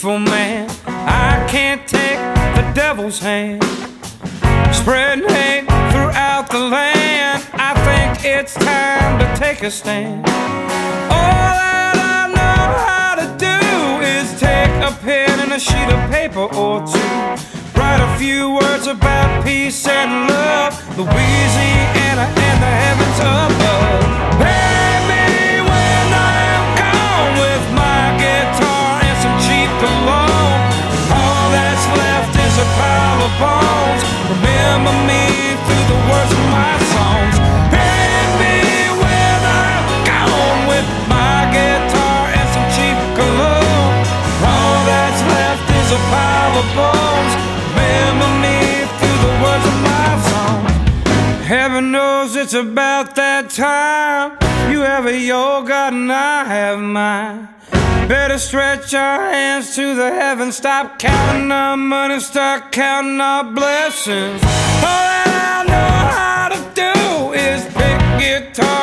peaceful man. I can't take the devil's hand. Spreading hate throughout the land. I think it's time to take a stand. All that I know how to do is take a pen and a sheet of paper or two. Write a few words about peace and love, Louisiana Remember me through the words of my songs. Bury me when I'm gone with my guitar and some cheap cologne. All that's left is a pile of bones. Heaven knows it's about that time. You have a God and I have mine. Better stretch our hands to the heavens. Stop counting our money, start counting our blessings. All that I know how to do is pick guitar